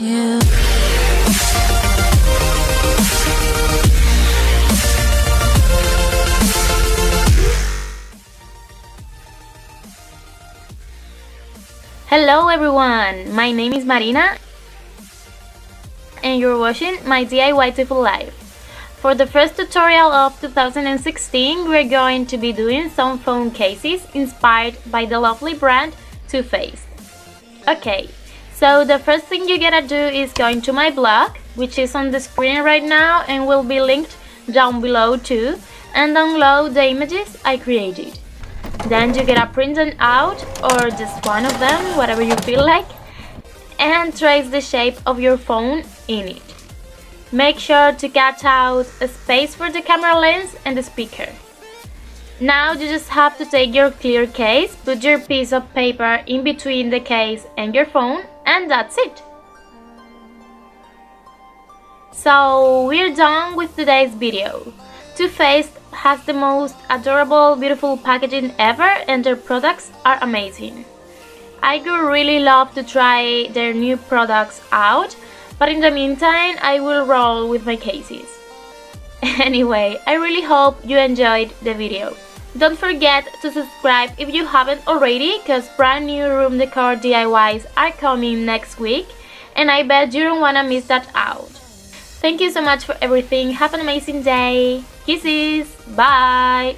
Hello everyone, my name is Marina and you're watching myDIYtifuLife. For the first tutorial of 2016, we're going to be doing some phone cases inspired by the lovely brand Too Faced. Okay, so the first thing you gotta do is go into my blog, which is on the screen right now and will be linked down below too, and download the images I created. Then you gotta print them out, or just one of them, whatever you feel like, and trace the shape of your phone in it. Make sure to cut out a space for the camera lens and the speaker. Now you just have to take your clear case, put your piece of paper in between the case and your phone, and that's it. So we're done with today's video. Too Faced has the most adorable, beautiful packaging ever and their products are amazing. I would really love to try their new products out, but in the meantime I will roll with my cases. Anyway, I really hope you enjoyed the video. Don't forget to subscribe if you haven't already cause brand new room decor DIYs are coming next week and I bet you don't wanna miss that out. Thank you so much for everything, have an amazing day, kisses, bye!